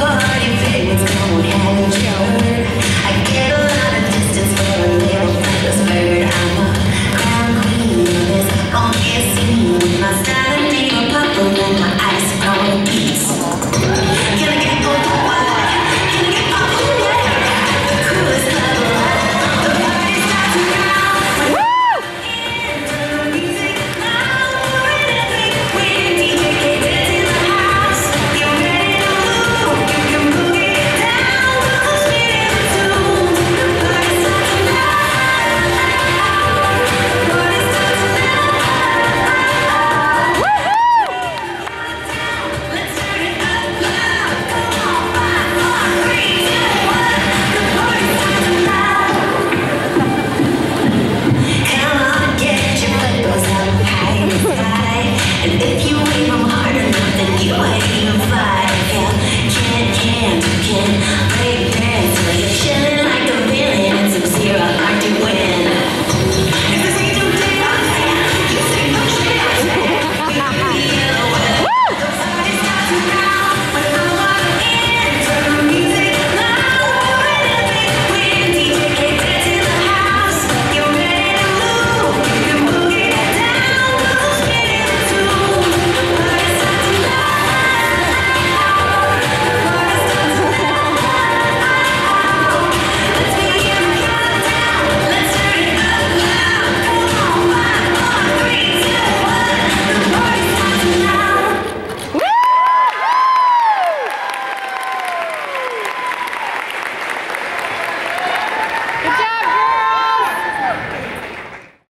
party, things don't have a joke. I get a